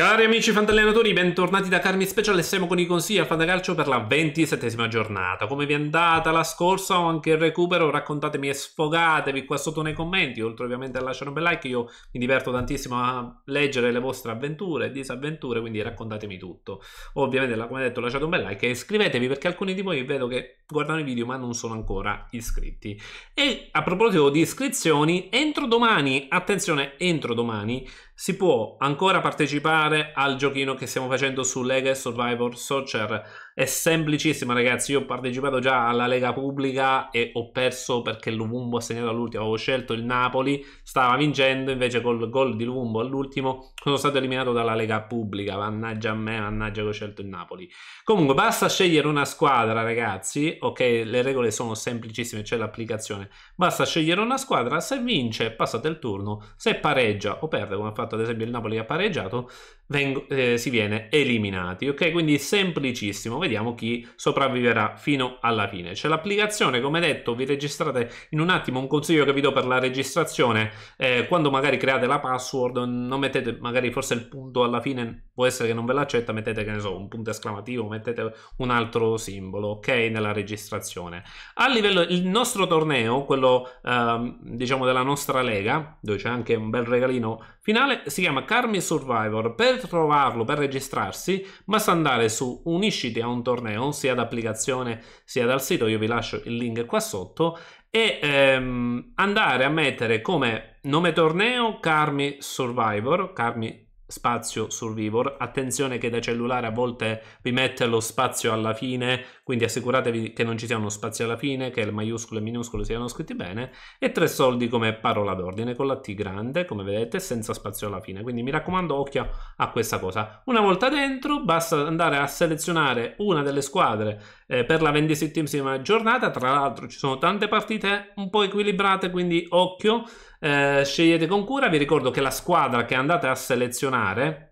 Cari amici fantallenatori, bentornati da Carmi Special e siamo con i consigli al Fantacalcio per la ventisettesima giornata. Come vi è andata la scorsa o anche il recupero? Raccontatemi e sfogatevi qua sotto nei commenti, oltre ovviamente a lasciare un bel like, io mi diverto tantissimo a leggere le vostre avventure e disavventure, quindi raccontatemi tutto. Ovviamente, come detto, lasciate un bel like e iscrivetevi perché alcuni di voi vedo che guardano i video ma non sono ancora iscritti. E a proposito di iscrizioni, entro domani, attenzione, entro domani si può ancora partecipare al giochino che stiamo facendo su Lega Survivor Soccer è semplicissima, ragazzi. Io ho partecipato già alla Lega Pubblica e ho perso perché Luvumbo ha segnato all'ultimo. Avevo scelto il Napoli, stava vincendo, invece col gol di Luvumbo all'ultimo sono stato eliminato dalla Lega Pubblica. Mannaggia a me, mannaggia che ho scelto il Napoli. Comunque, basta scegliere una squadra, ragazzi. Ok, le regole sono semplicissime, c'è l'applicazione. Basta scegliere una squadra. Se vince, passate il turno. Se pareggia o perde, come ha fatto ad esempio il Napoli ha pareggiato, vengo, eh, si viene eliminati. Ok, quindi semplicissimo vediamo chi sopravviverà fino alla fine. C'è l'applicazione, come detto, vi registrate in un attimo, un consiglio che vi do per la registrazione, eh, quando magari create la password, non mettete magari forse il punto alla fine, può essere che non ve l'accetta, mettete che ne so, un punto esclamativo, mettete un altro simbolo, ok, nella registrazione. A livello, il nostro torneo, quello eh, diciamo della nostra lega, dove c'è anche un bel regalino finale, si chiama Carmi Survivor. Per trovarlo, per registrarsi, basta andare su Unisciti a un torneo, sia da applicazione sia dal sito, io vi lascio il link qua sotto, e ehm, andare a mettere come nome torneo Carmi Survivor, Carmi spazio Survivor. Attenzione che da cellulare a volte vi mette lo spazio alla fine, quindi assicuratevi che non ci sia uno spazio alla fine, che il maiuscolo e il minuscolo siano scritti bene. E tre soldi come parola d'ordine con la T grande, come vedete, senza spazio alla fine. Quindi mi raccomando, occhio a questa cosa. Una volta dentro, basta andare a selezionare una delle squadre eh, per la 27esima giornata. Tra l'altro ci sono tante partite un po' equilibrate, quindi occhio eh, scegliete con cura. Vi ricordo che la squadra che andate a selezionare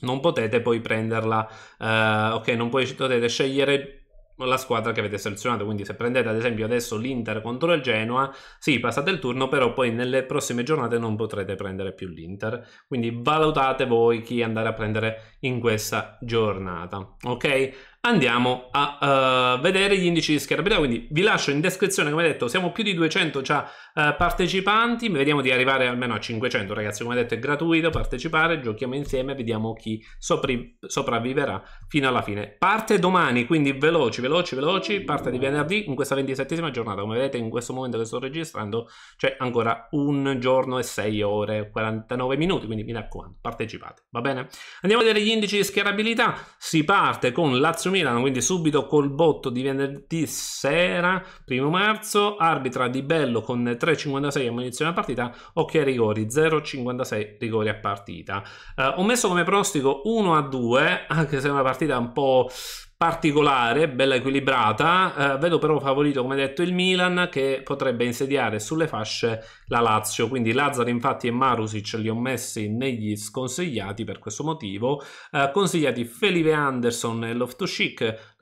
non potete poi prenderla, eh, ok, non potete scegliere la squadra che avete selezionato. Quindi, se prendete ad esempio adesso l'Inter contro il Genoa, sì, passate il turno, però poi nelle prossime giornate non potrete prendere più l'Inter. Quindi valutate voi chi andare a prendere in questa giornata. Ok? Andiamo a uh, vedere gli indici di schierabilità. Quindi vi lascio in descrizione, come detto, siamo più di 200 già uh, partecipanti. Vediamo di arrivare almeno a 500, ragazzi. Come detto, è gratuito partecipare. Giochiamo insieme, vediamo chi sopravviverà fino alla fine. Parte domani, quindi veloci, veloci, veloci. Parte di venerdì in questa 27esima giornata. Come vedete, in questo momento che sto registrando, c'è ancora un giorno e 6 ore, 49 minuti. Quindi mi raccomando, partecipate, va bene? Andiamo a vedere gli indici di schierabilità. Si parte con Lazio Milan, quindi subito col botto di venerdì sera, primo marzo, arbitra Di Bello con 3,56 a munizione a partita, occhio ai rigori, 0,56 rigori a partita. Uh, ho messo come prostico 1 a 2, anche se è una partita un po' particolare, bella equilibrata. Eh, vedo però favorito, come detto, il Milan che potrebbe insediare sulle fasce la Lazio. Quindi Lazzaro, infatti, e Marusic li ho messi negli sconsigliati per questo motivo. Eh, consigliati Felipe Anderson e Loftus-Cheek.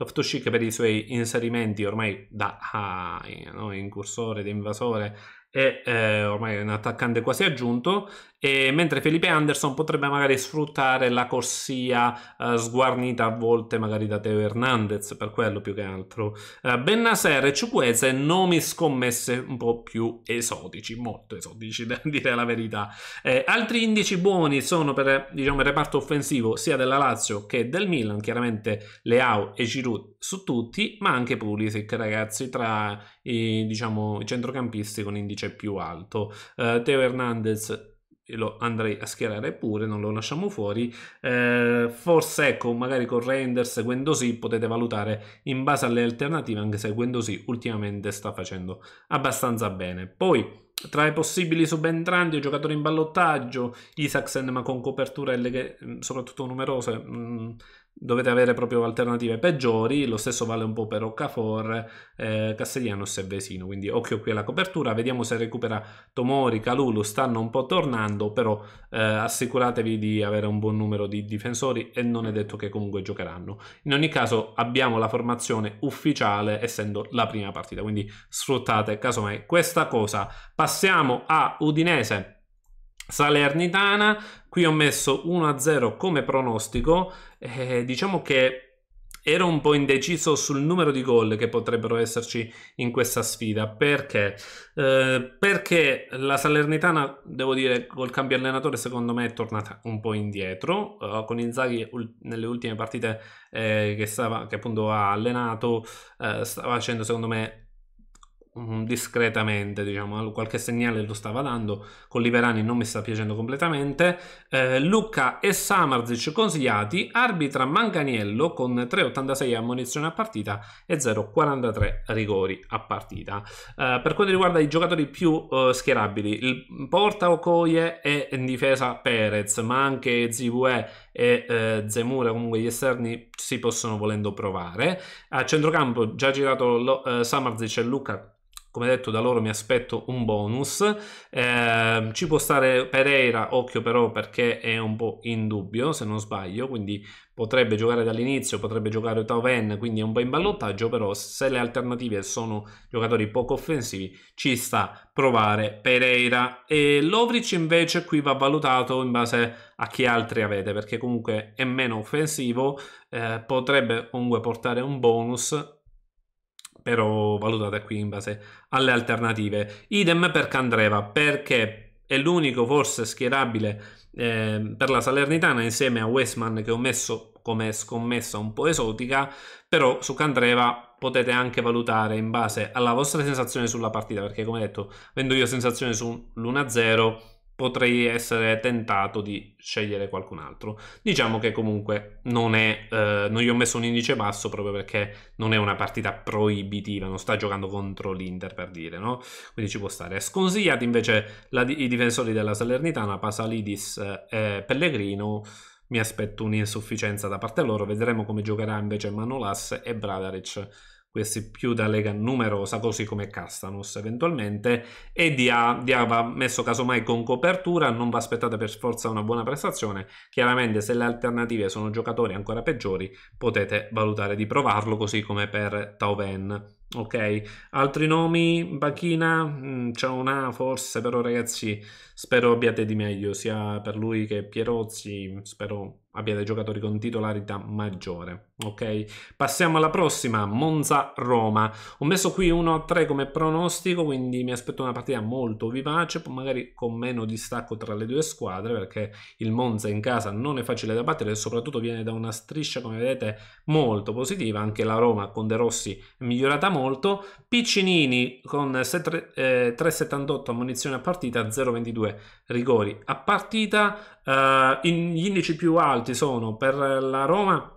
Per i suoi inserimenti ormai da ah, no, incursore, da invasore e eh, ormai è un attaccante quasi aggiunto, e mentre Felipe Anderson potrebbe magari sfruttare la corsia eh, sguarnita a volte magari da Teo Hernandez, per quello più che altro. Eh, Bennaser e Ciuqueze nomi scommesse un po' più esotici, molto esotici, da dire la verità. Eh, altri indici buoni sono per diciamo, il reparto offensivo sia della Lazio che del Milan, chiaramente Leao e Giroud su tutti, ma anche Pulisic, ragazzi, tra i, diciamo, i centrocampisti con indice più alto. Uh, Teo Hernandez lo andrei a schierare pure, non lo lasciamo fuori. Eh, forse ecco, magari con Renders, Guendosì potete valutare in base alle alternative, anche se Guendosì ultimamente sta facendo abbastanza bene. Poi tra i possibili subentranti, giocatori in ballottaggio, Isaacsen ma con coperture soprattutto numerose, mh, mm, dovete avere proprio alternative peggiori. Lo stesso vale un po' per Occafor, eh, Castellanos e Vesino. Quindi occhio qui alla copertura. Vediamo se recupera Tomori, Calulu. Stanno un po' tornando, però eh, assicuratevi di avere un buon numero di difensori e non è detto che comunque giocheranno. In ogni caso abbiamo la formazione ufficiale essendo la prima partita, quindi sfruttate casomai questa cosa. Passiamo a Udinese Salernitana, qui ho messo 1-0 come pronostico, eh, diciamo che ero un po' indeciso sul numero di gol che potrebbero esserci in questa sfida. Perché? Eh, perché la Salernitana, devo dire, col cambio allenatore, secondo me è tornata un po' indietro. Uh, con Inzaghi nelle ultime partite eh, che, stava, che appunto ha allenato, eh, stava facendo, secondo me, discretamente, diciamo, qualche segnale lo stava dando. Con Liverani non mi sta piacendo completamente. Eh, Lucca e Samarzic consigliati, arbitra Manganiello con 3,86 ammonizioni a partita e 0,43 rigori a partita. Eh, per quanto riguarda i giocatori più eh, schierabili, il Porta Okoye e in difesa Perez, ma anche Zivue e eh, Zemura, comunque gli esterni si possono volendo provare. A centrocampo già girato lo, eh, Samarzic e Lucca come detto da loro mi aspetto un bonus. Eh, ci può stare Pereira occhio però perché è un po' in dubbio se non sbaglio quindi potrebbe giocare dall'inizio potrebbe giocare Tauven quindi è un po' in ballottaggio però se le alternative sono giocatori poco offensivi ci sta provare Pereira. E Lovric invece qui va valutato in base a chi altri avete perché comunque è meno offensivo eh, potrebbe comunque portare un bonus però valutate qui in base alle alternative. Idem per Candreva, perché è l'unico forse schierabile eh, per la Salernitana insieme a Westman che ho messo come scommessa un po' esotica, però su Candreva potete anche valutare in base alla vostra sensazione sulla partita, perché come detto, avendo io sensazione sull'1-0 potrei essere tentato di scegliere qualcun altro. Diciamo che comunque non è, eh, non gli ho messo un indice basso proprio perché non è una partita proibitiva, non sta giocando contro l'Inter per dire, no? Quindi ci può stare. Sconsigliati invece la, i difensori della Salernitana, Pasalidis e Pellegrino. Mi aspetto un'insufficienza da parte loro, vedremo come giocherà invece Manolas e Bradaric questi più da lega numerosa, così come Castanos eventualmente, e Dia, Dia va messo casomai con copertura, non va aspettata per forza una buona prestazione, chiaramente se le alternative sono giocatori ancora peggiori potete valutare di provarlo, così come per Tauven. Ok, altri nomi, Bachina, mm, c'è una forse, però ragazzi spero abbiate di meglio sia per lui che Pierozzi, spero abbiate giocatori con titolarità maggiore. Ok, passiamo alla prossima, Monza-Roma. Ho messo qui 1-3 come pronostico, quindi mi aspetto una partita molto vivace, magari con meno distacco tra le due squadre, perché il Monza in casa non è facile da battere e soprattutto viene da una striscia, come vedete, molto positiva. Anche la Roma con De Rossi è migliorata molto. Piccinini con 3,78 ammonizioni a partita, 0,22 rigori a partita. Uh, gli indici più alti sono per la Roma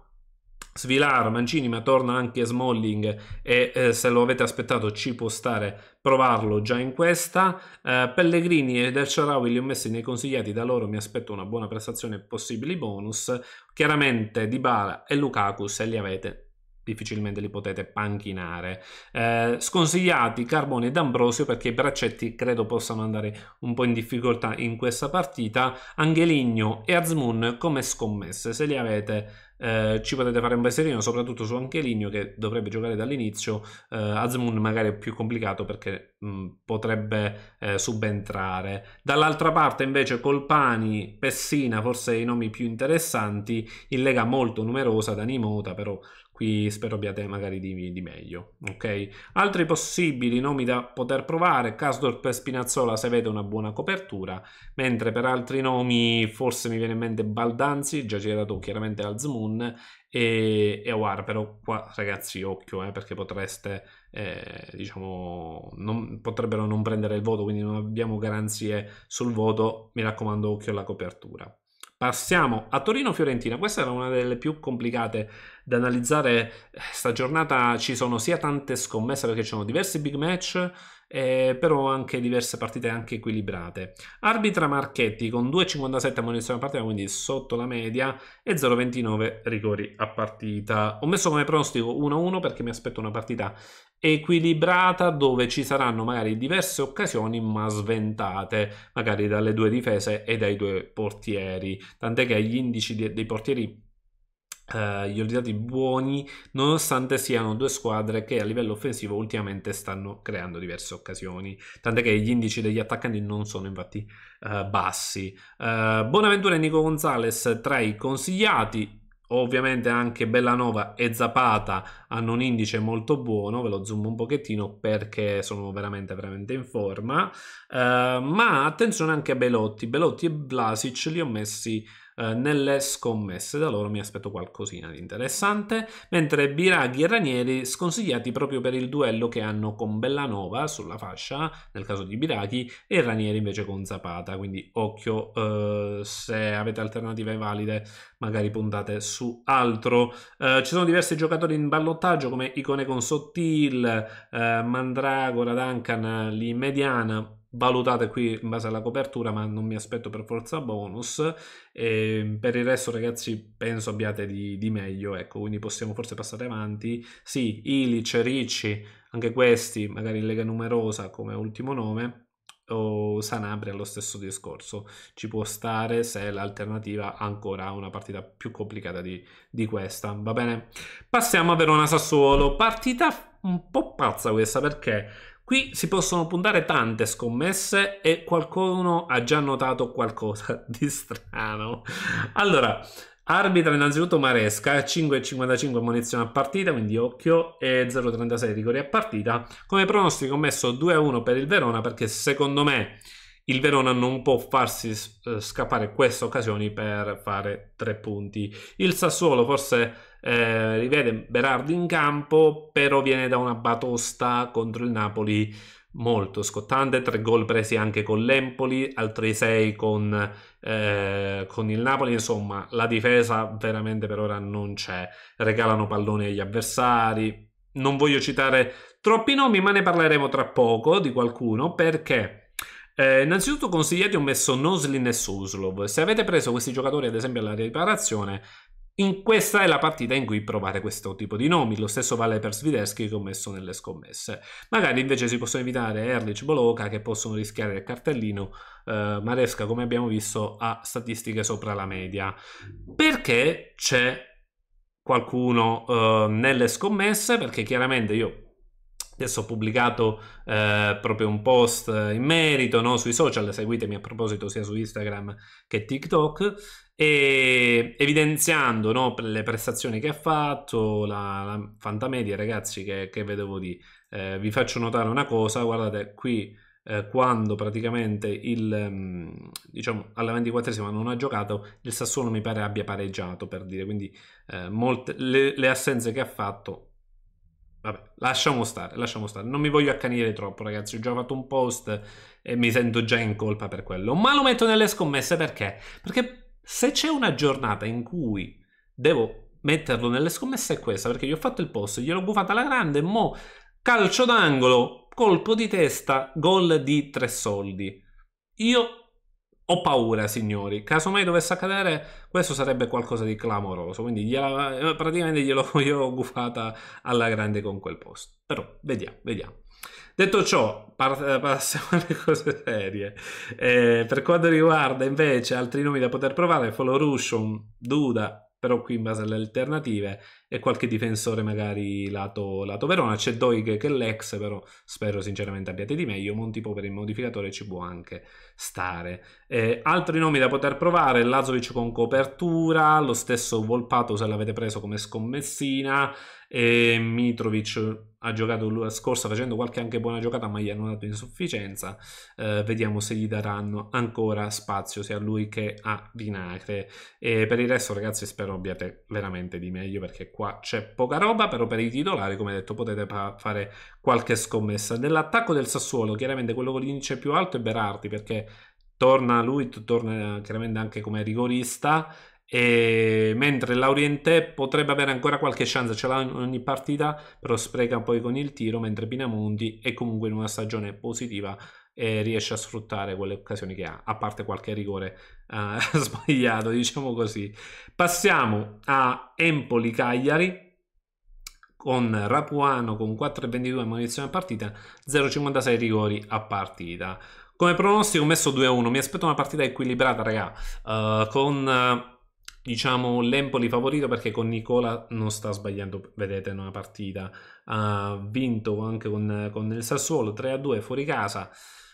Svilar, Mancini, ma torna anche Smalling e eh, se lo avete aspettato ci può stare provarlo già in questa. Eh, Pellegrini ed El Sharawi li ho messi nei consigliati, da loro mi aspetto una buona prestazione e possibili bonus. Chiaramente Dybala e Lukaku se li avete difficilmente li potete panchinare. Eh, sconsigliati Carboni ed Ambrosio perché i braccetti credo possano andare un po' in difficoltà in questa partita. Angeligno e Azmoun come scommesse, se li avete eh, ci potete fare un pensierino soprattutto su Angeligno che dovrebbe giocare dall'inizio. Eh, Azmoun magari è più complicato perché mh, potrebbe eh, subentrare. Dall'altra parte invece Colpani, Pessina, forse i nomi più interessanti, in lega molto numerosa, Dani Mota però qui spero abbiate magari di, di, meglio ok? Altri possibili nomi da poter provare Casdorp e Spinazzola se vede una buona copertura mentre per altri nomi forse mi viene in mente Baldanzi già dato chiaramente Alzmoon e, e Awar però qua ragazzi occhio eh, perché potreste eh, diciamo non, potrebbero non prendere il voto quindi non abbiamo garanzie sul voto mi raccomando occhio alla copertura Passiamo a Torino-Fiorentina. Questa era una delle più complicate da analizzare. Sta giornata ci sono sia tante scommesse perché ci sono diversi big match, eh, però anche diverse partite anche equilibrate. Arbitra Marchetti con 2,57 munizioni a partita, quindi sotto la media, e 0,29 rigori a partita. Ho messo come pronostico 1-1 perché mi aspetto una partita equilibrata dove ci saranno magari diverse occasioni ma sventate magari dalle due difese e dai due portieri tant'è che gli indici dei portieri Uh, gli ho dati buoni nonostante siano due squadre che a livello offensivo ultimamente stanno creando diverse occasioni. Tant'è che gli indici degli attaccanti non sono infatti uh, bassi. Uh, Bonaventura e Nico Gonzalez tra i consigliati. Ovviamente anche Bellanova e Zapata hanno un indice molto buono, ve lo zoom un pochettino perché sono veramente veramente in forma. Uh, ma attenzione anche a Belotti, Belotti e Vlasic li ho messi eh, nelle scommesse. Da loro mi aspetto qualcosina di interessante. Mentre Biraghi e Ranieri sconsigliati proprio per il duello che hanno con Bellanova sulla fascia, nel caso di Biraghi, e Ranieri invece con Zapata. Quindi occhio uh, se avete alternative valide, magari puntate su altro. Uh, ci sono diversi giocatori in ballottaggio come Icone con Sottil, Mandragora, Duncan, lì mediana valutate qui in base alla copertura ma non mi aspetto per forza bonus. E per il resto ragazzi penso abbiate di, di, meglio ecco quindi possiamo forse passare avanti. Sì Ilic, Ricci anche questi magari in lega numerosa come ultimo nome o Sanabria lo stesso discorso. Ci può stare se l'alternativa ancora ha una partita più complicata di, di questa. Va bene? Passiamo a Verona Sassuolo partita un po' pazza questa perché Qui si possono puntare tante scommesse e qualcuno ha già notato qualcosa di strano. Allora, arbitra innanzitutto Maresca, 5,55 munizioni a partita, quindi occhio, e 0,36 rigori a partita. Come pronostico ho messo 2-1 per il Verona perché secondo me il Verona non può farsi eh, scappare queste occasioni per fare tre punti. Il Sassuolo forse eh, rivede Berardi in campo, però viene da una batosta contro il Napoli molto scottante, tre gol presi anche con l'Empoli, altri sei con, eh, con, il Napoli, insomma la difesa veramente per ora non c'è, regalano palloni agli avversari, non voglio citare troppi nomi ma ne parleremo tra poco di qualcuno perché... Eh, innanzitutto consigliati ho messo Noslin e Suslov. Se avete preso questi giocatori, ad esempio, alla riparazione, in questa è la partita in cui provare questo tipo di nomi, lo stesso vale per ho messo nelle scommesse. Magari invece si possono evitare Erlich Boloka che possono rischiare il cartellino, eh, Maresca come abbiamo visto ha statistiche sopra la media. Perché c'è qualcuno eh, nelle scommesse? Perché chiaramente io Adesso ho pubblicato eh, proprio un post in merito no? sui social, seguitemi a proposito sia su Instagram che TikTok, e evidenziando no, le prestazioni che ha fatto, la, la fantamedia ragazzi che, che vedevo di... Eh, vi faccio notare una cosa, guardate qui eh, quando praticamente il mm, diciamo alla 24esima non ha giocato il Sassuolo mi pare abbia pareggiato per dire quindi eh, molte, le, le assenze che ha fatto Vabbè, lasciamo stare, lasciamo stare. Non mi voglio accanire troppo, ragazzi. Ho già fatto un post e mi sento già in colpa per quello. Ma lo metto nelle scommesse perché? Perché se c'è una giornata in cui devo metterlo nelle scommesse è questa, perché gli ho fatto il post, gliel'ho buffata alla grande, mo calcio d'angolo, colpo di testa, gol di tre soldi. Io ho paura, signori. Caso mai dovesse accadere, questo sarebbe qualcosa di clamoroso. Quindi gliela, eh, praticamente glielo, gliel'ho gufata alla grande con quel posto. Però vediamo, vediamo. Detto ciò, eh, passiamo alle cose serie. Eh, per quanto riguarda invece altri nomi da poter provare, Follow Russian, Duda, però qui in base alle alternative e qualche difensore magari lato, lato Verona. C'è Doig che è l'ex però spero sinceramente abbiate di meglio. Montipo per il modificatore ci può anche stare. Eh, altri nomi da poter provare Lazovic con copertura lo stesso Volpato se l'avete preso come scommessina e Mitrovic ha giocato la scorsa facendo qualche anche buona giocata ma gli hanno dato insufficienza. Eh, vediamo se gli daranno ancora spazio sia a lui che a Vinacre. E per il resto ragazzi spero abbiate veramente di meglio perché qua c'è poca roba però per i titolari come detto potete fare qualche scommessa. Nell'attacco del Sassuolo chiaramente quello con l'indice più alto è Berardi perché torna lui torna chiaramente anche come rigorista e mentre Lauriente potrebbe avere ancora qualche chance, ce l'ha in ogni partita, però spreca poi con il tiro, mentre Pinamundi è comunque in una stagione positiva e riesce a sfruttare quelle occasioni che ha, a parte qualche rigore uh, sbagliato, diciamo così. Passiamo a Empoli-Cagliari con Rapuano con 4,22 munizioni a partita, 0,56 rigori a partita. Come pronostico ho messo 2-1, mi aspetto una partita equilibrata, raga, uh, con... Uh, diciamo l'Empoli favorito perché con Nicola non sta sbagliando, vedete, una partita. Ha vinto anche con, con il Sassuolo 3-2 fuori casa.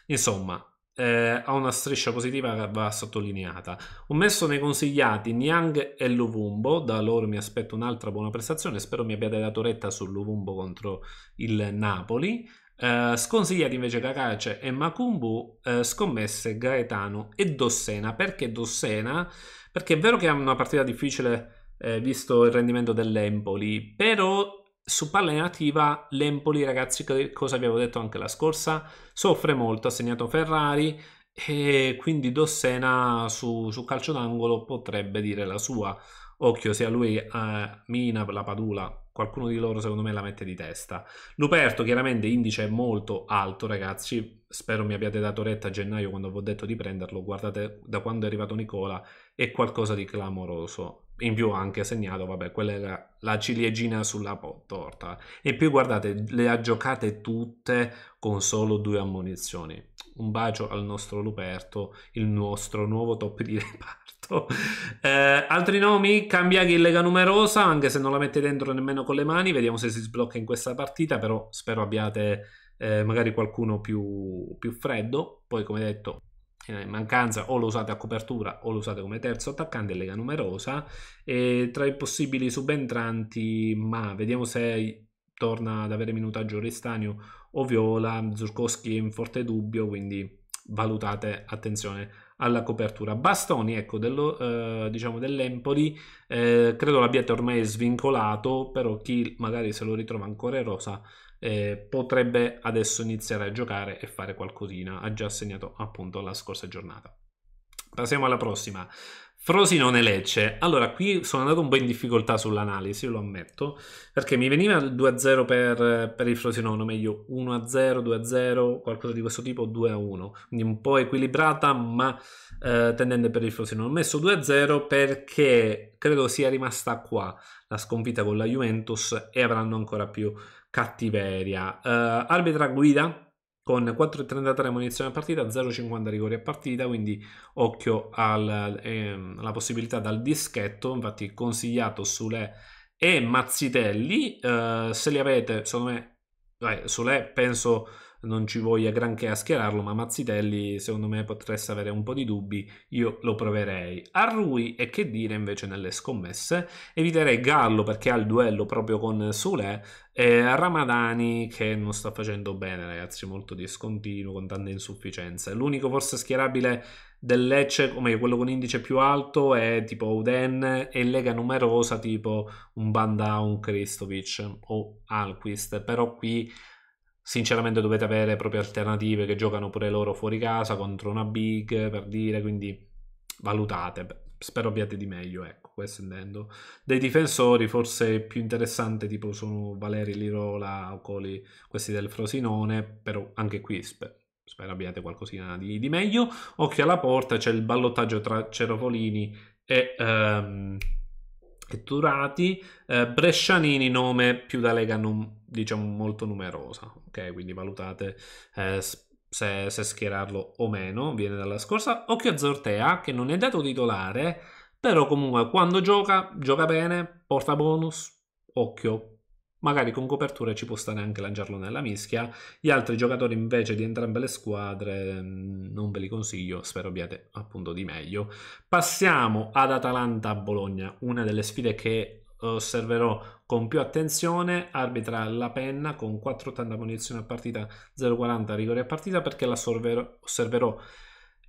Insomma, eh, ha una striscia positiva che va sottolineata. Ho messo nei consigliati Niang e Luvumbo, da loro mi aspetto un'altra buona prestazione, spero mi abbiate dato retta sul Luvumbo contro il Napoli. Uh, sconsigliati invece Kakace e Makumbu, uh, scommesse Gaetano e Dossena. Perché Dossena? Perché è vero che è una partita difficile eh, visto il rendimento dell'Empoli, però su palla nativa l'Empoli, ragazzi, cosa avevo detto anche la scorsa, soffre molto, ha segnato Ferrari e quindi Dossena su, su calcio d'angolo potrebbe dire la sua. Occhio sia lui a Mina, la Padula, qualcuno di loro secondo me la mette di testa. Luperto chiaramente indice molto alto ragazzi, spero mi abbiate dato retta a gennaio quando vi ho detto di prenderlo, guardate da quando è arrivato Nicola, è qualcosa di clamoroso. In più ha anche segnato, vabbè, quella era la ciliegina sulla torta. E poi guardate, le ha giocate tutte con solo due ammonizioni. Un bacio al nostro Luperto, il nostro nuovo top di reparto. Eh, altri nomi? Cambiaghi in Lega Numerosa, anche se non la mette dentro nemmeno con le mani. Vediamo se si sblocca in questa partita, però spero abbiate eh, magari qualcuno più, più freddo. Poi, come detto, in mancanza o lo usate a copertura o lo usate come terzo attaccante in Lega Numerosa. E tra i possibili subentranti, ma vediamo se torna ad avere minutaggio Ristanio o Viola. Zurkowski è in forte dubbio, quindi valutate attenzione alla copertura. Bastoni, ecco, dello, eh, diciamo dell'Empoli, eh, credo l'abbiate ormai svincolato, però chi magari se lo ritrova ancora in rosa eh, potrebbe adesso iniziare a giocare e fare qualcosina. Ha già segnato appunto la scorsa giornata. Passiamo alla prossima. Frosinone Lecce. Allora, qui sono andato un po' in difficoltà sull'analisi, lo ammetto, perché mi veniva il 2-0 per, per il Frosinone, o meglio 1-0, 2-0, qualcosa di questo tipo, 2-1. Quindi un po' equilibrata, ma eh, tendente per il Frosinone. Ho messo 2-0 perché credo sia rimasta qua la sconfitta con la Juventus e avranno ancora più cattiveria. Uh, arbitra guida con 4,33 munizioni a partita, 0,50 rigori a partita, quindi occhio al, ehm, alla possibilità dal dischetto, infatti consigliato Sule e Mazzitelli, uh, se li avete, secondo me, eh, Sule penso non ci voglia granché a schierarlo, ma Mazzitelli secondo me potreste avere un po' di dubbi, io lo proverei. A Rui e che dire invece nelle scommesse, eviterei Gallo perché ha il duello proprio con Sule e Ramadani che non sta facendo bene ragazzi, molto discontinuo, con tante insufficienze. L'unico forse schierabile del Lecce, come quello con indice più alto, è tipo Uden e Lega numerosa tipo un Banda, un Kristovic o Alquist, però qui sinceramente dovete avere proprio alternative che giocano pure loro fuori casa contro una big per dire quindi valutate. Spero abbiate di meglio ecco questo intendo. Dei difensori forse più interessante tipo sono Valeri Lirola o Coli questi del Frosinone però anche qui spero spero abbiate qualcosina di, di meglio. Occhio alla porta c'è il ballottaggio tra Cerofolini e um, e Turati, eh, Brescianini nome più da Lega non, diciamo molto numerosa, ok? Quindi valutate eh, se, se, schierarlo o meno, viene dalla scorsa. Occhio a Zortea che non è dato titolare, però comunque quando gioca, gioca bene, porta bonus, occhio, magari con coperture ci può stare anche lanciarlo nella mischia. Gli altri giocatori invece di entrambe le squadre mm, non ve li consiglio, spero abbiate appunto di meglio. Passiamo ad Atalanta-Bologna, una delle sfide che osserverò con più attenzione arbitra la penna con 4,80 munizioni a partita 0,40 rigori a partita perché la osserverò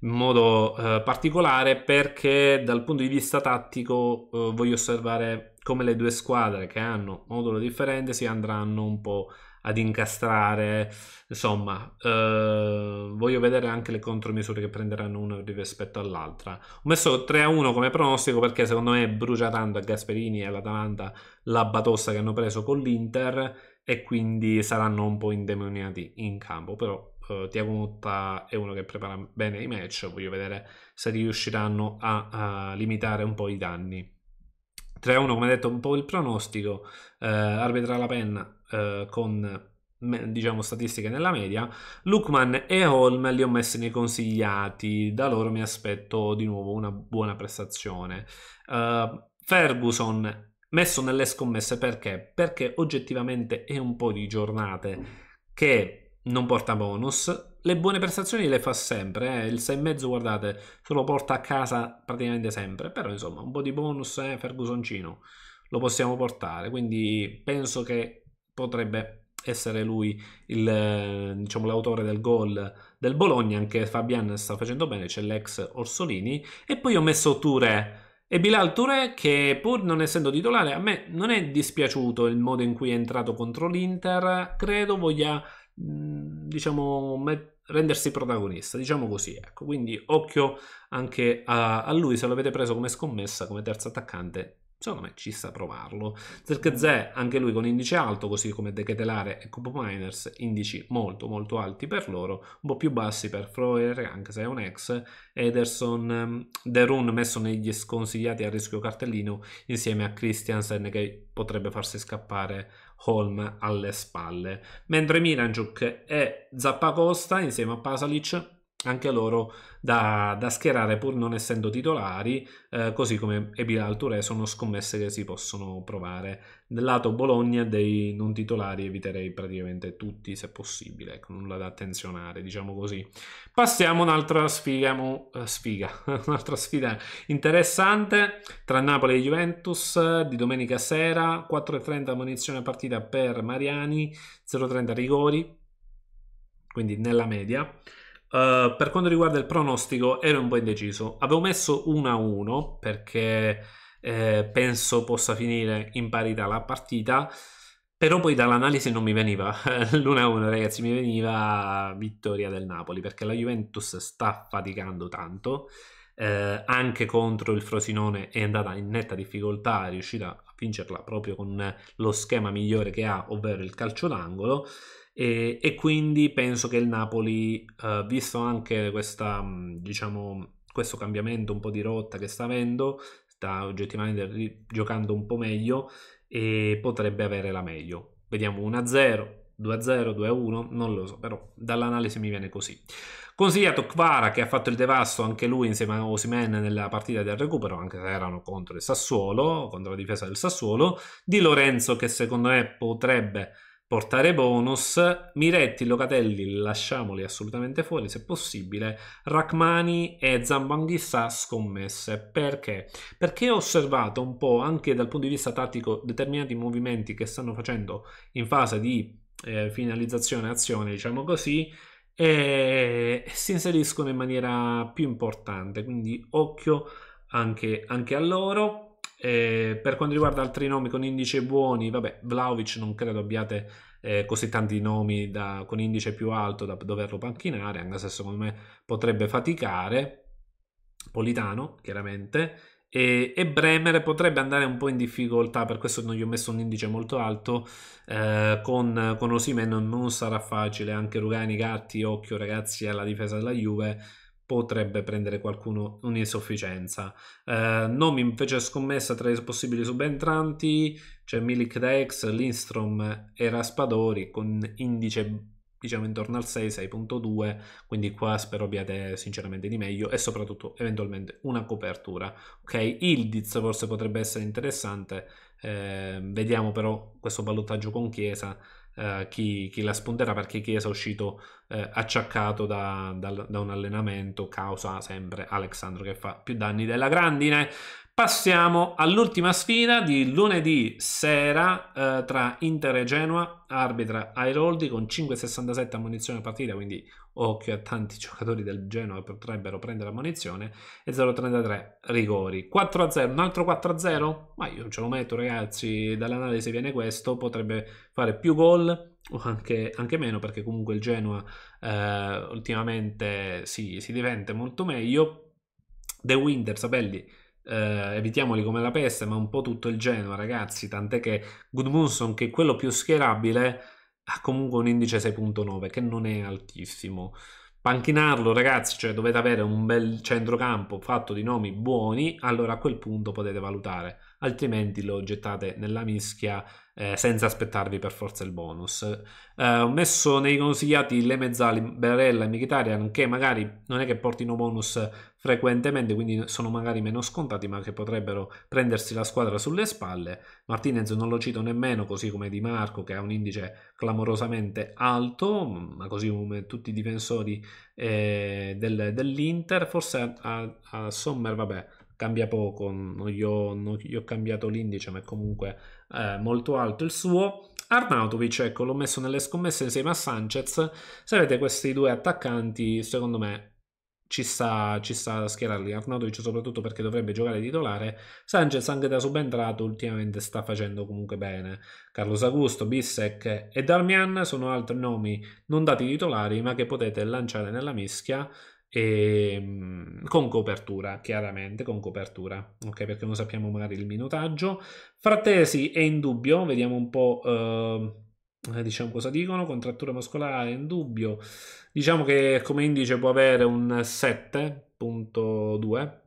in modo eh, particolare perché dal punto di vista tattico eh, voglio osservare come le due squadre che hanno modulo differente si andranno un po' ad incastrare insomma eh, voglio vedere anche le contromisure che prenderanno una rispetto all'altra ho messo 3 a 1 come pronostico perché secondo me brucia tanto a Gasperini e all'Atalanta la batossa che hanno preso con l'Inter e quindi saranno un po' indemoniati in campo però uh, Tiago Motta è uno che prepara bene i match, voglio vedere se riusciranno a, a limitare un po' i danni. 3-1 come detto un po' il pronostico, uh, arbitra la penna uh, con diciamo statistiche nella media. Lukman e Holm li ho messi nei consigliati, da loro mi aspetto di nuovo una buona prestazione. Uh, Ferguson messo nelle scommesse perché? Perché oggettivamente è un po' di giornate che non porta bonus. Le buone prestazioni le fa sempre, eh. il 6,5 guardate, se lo porta a casa praticamente sempre, però insomma un po' di bonus, eh, Fergusoncino, lo possiamo portare, quindi penso che potrebbe essere lui il, diciamo, l'autore del gol del Bologna, anche Fabian sta facendo bene, c'è l'ex Orsolini, e poi ho messo Touré. E Bilal Touré che pur non essendo titolare a me non è dispiaciuto il modo in cui è entrato contro l'Inter, credo voglia diciamo rendersi protagonista, diciamo così, ecco, quindi occhio anche a, a lui se l'avete preso come scommessa, come terzo attaccante, Secondo me ci sta a provarlo. Zerkzee, anche lui con indice alto, così come De Ketelare e Cubo Miners, indici molto molto alti per loro, un po' più bassi per Freuer, anche se è un ex. Ederson, ehm, Derun messo negli sconsigliati a rischio cartellino insieme a Christiansen che potrebbe farsi scappare Holm alle spalle. Mentre Miranjuk e Zappacosta insieme a Pasalic anche loro da, da, schierare pur non essendo titolari, eh, così come Ebil Alture sono scommesse che si possono provare. Del lato Bologna dei non titolari eviterei praticamente tutti se possibile, ecco, nulla da attenzionare, diciamo così. Passiamo un'altra sfiga, mo, uh, sfiga, un'altra sfida interessante tra Napoli e Juventus di domenica sera, 4.30 munizione partita per Mariani, 0.30 rigori, quindi nella media. Uh, per quanto riguarda il pronostico, ero un po' indeciso. Avevo messo 1-1 perché eh, penso possa finire in parità la partita. Però poi dall'analisi non mi veniva l'1-1, ragazzi, mi veniva vittoria del Napoli perché la Juventus sta faticando tanto. Eh, anche contro il Frosinone è andata in netta difficoltà, è riuscita a vincerla proprio con lo schema migliore che ha, ovvero il calcio d'angolo. E, e quindi penso che il Napoli, uh, visto anche questa, mm, diciamo, questo cambiamento un po' di rotta che sta avendo, sta oggettivamente giocando un po' meglio e potrebbe avere la meglio. Vediamo 1-0, 2-0, 2-1, non lo so, però dall'analisi mi viene così. Consigliato Kvara che ha fatto il devasto anche lui insieme a Osimen nella partita del recupero, anche se erano contro il Sassuolo, contro la difesa del Sassuolo. Di Lorenzo che secondo me potrebbe portare bonus. Miretti, Locatelli lasciamoli assolutamente fuori se possibile. Rachmani e Zambanghissa scommesse. Perché? Perché ho osservato un po' anche dal punto di vista tattico determinati movimenti che stanno facendo in fase di eh, finalizzazione azione, diciamo così, e si inseriscono in maniera più importante. Quindi occhio anche, anche a loro. Eh, per quanto riguarda altri nomi con indice buoni, vabbè, Vlaovic non credo abbiate eh, così tanti nomi da, con indice più alto da doverlo panchinare, anche se secondo me potrebbe faticare. Politano, chiaramente. E, e, Bremer potrebbe andare un po' in difficoltà, per questo non gli ho messo un indice molto alto. Eh, con, con Osimen non sarà facile, anche Rugani Gatti, occhio ragazzi alla difesa della Juve potrebbe prendere qualcuno un'insufficienza. Eh, nomi invece scommessa tra i possibili subentranti c'è Milik Dex, Lindstrom e Raspadori con indice diciamo intorno al 6, 6.2, quindi qua spero abbiate sinceramente di meglio e soprattutto eventualmente una copertura. Ok, Ildiz forse potrebbe essere interessante, eh, vediamo però questo ballottaggio con Chiesa eh, chi, chi, la spunterà perché Chiesa è uscito eh, acciaccato da, da, da, un allenamento causa sempre Alexandro che fa più danni della grandine Passiamo all'ultima sfida di lunedì sera eh, tra Inter e Genoa, arbitra Airoldi con 5,67 ammonizione a partita, quindi occhio a tanti giocatori del Genoa potrebbero prendere ammonizione, e 0,33 rigori. 4-0, un altro 4-0? Ma io ce lo metto ragazzi, dall'analisi viene questo, potrebbe fare più gol o anche, anche meno perché comunque il Genoa eh, ultimamente si, si diventa molto meglio. The Winter, Sapelli eh, evitiamoli come la peste, ma un po' tutto il Genoa, ragazzi. Tant'è che Goodmunson, che è quello più schierabile, ha comunque un indice 6.9, che non è altissimo. Panchinarlo, ragazzi, cioè dovete avere un bel centrocampo fatto di nomi buoni, allora a quel punto potete valutare, altrimenti lo gettate nella mischia eh, senza aspettarvi per forza il bonus. Eh, ho messo nei consigliati le mezzali Berella e Mkhitaryan che magari non è che portino bonus frequentemente, quindi sono magari meno scontati, ma che potrebbero prendersi la squadra sulle spalle. Martinez non lo cito nemmeno, così come Di Marco che ha un indice clamorosamente alto, ma così come tutti i difensori eh, del, dell'Inter. Forse a, a Sommer, vabbè, cambia poco, non gli ho, non gli ho cambiato l'indice, ma comunque eh, molto alto il suo. Arnautovic, ecco, l'ho messo nelle scommesse insieme a Sanchez. Se avete questi due attaccanti, secondo me ci sta, ci sta schierarli. Arnautovic soprattutto perché dovrebbe giocare titolare. Sanchez anche da subentrato ultimamente sta facendo comunque bene. Carlos Augusto, Bissek e Darmian sono altri nomi non dati titolari ma che potete lanciare nella mischia e, ehm, con copertura, chiaramente, con copertura, ok? Perché non sappiamo magari il minutaggio. Frattesi è in dubbio, vediamo un po', eh, diciamo cosa dicono, contrattura muscolare in dubbio, diciamo che come indice può avere un 7.2,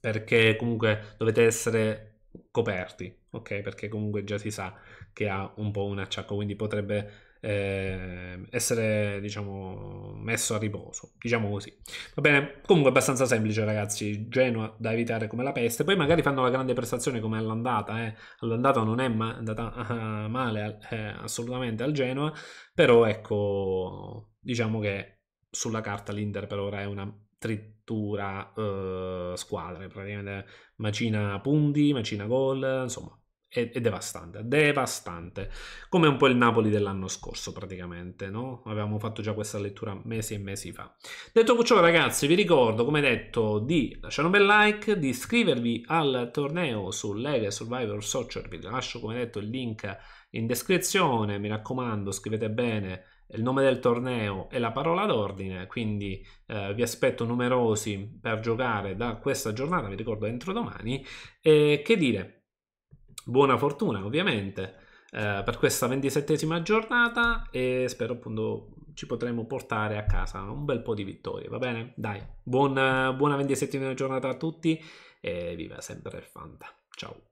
perché comunque dovete essere coperti, ok? Perché comunque già si sa che ha un po' un acciacco, quindi potrebbe eh, essere diciamo messo a riposo diciamo così. Va bene? Comunque abbastanza semplice ragazzi Genoa da evitare come la peste. Poi magari fanno la grande prestazione come all'andata eh. all'andata non è ma- andata uh, male eh, assolutamente al Genoa però ecco diciamo che sulla carta l'Inter per ora è una trittura uh, squadre praticamente. Macina punti macina gol insomma è, è, devastante, devastante, come un po' il Napoli dell'anno scorso praticamente, no? Avevamo fatto già questa lettura mesi e mesi fa. Detto ciò ragazzi, vi ricordo, come detto, di lasciare un bel like, di iscrivervi al torneo su Lega Survivor Soccer, vi lascio come detto il link in descrizione, mi raccomando scrivete bene il nome del torneo e la parola d'ordine, quindi eh, vi aspetto numerosi per giocare da questa giornata, vi ricordo entro domani, e che dire buona fortuna ovviamente eh, per questa ventisettesima giornata e spero appunto ci potremo portare a casa un bel po' di vittorie, va bene? Dai, buon, buona ventisettima giornata a tutti e viva sempre il Fanta. Ciao.